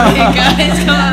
guys. Come on.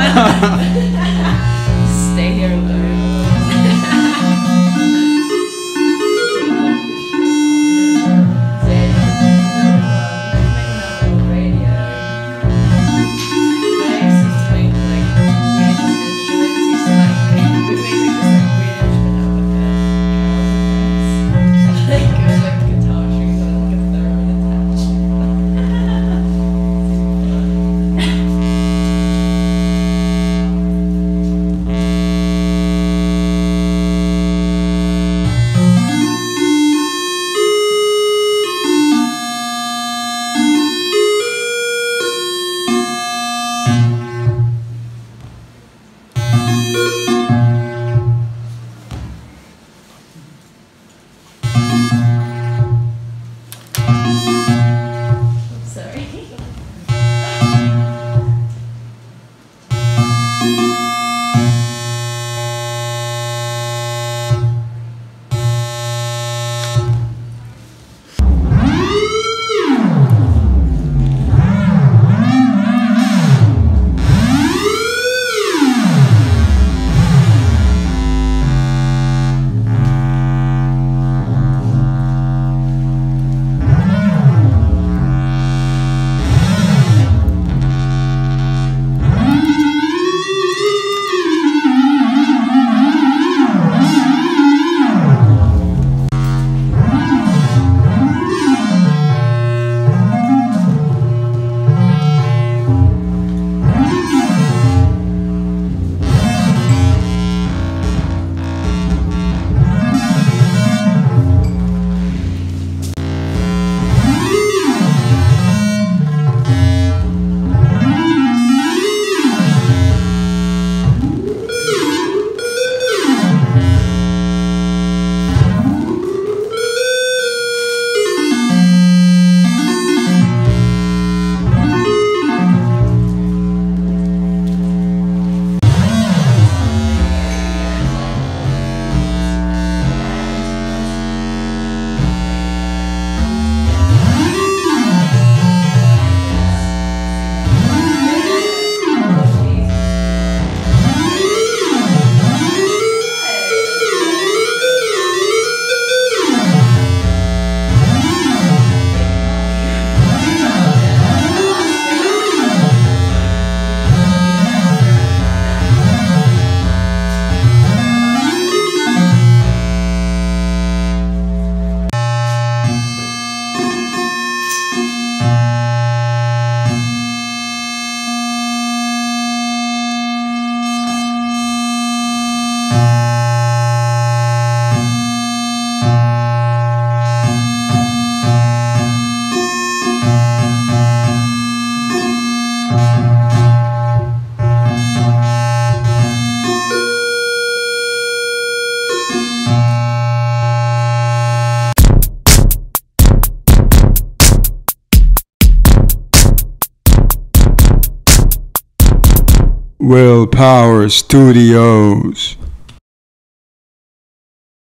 Willpower Studios.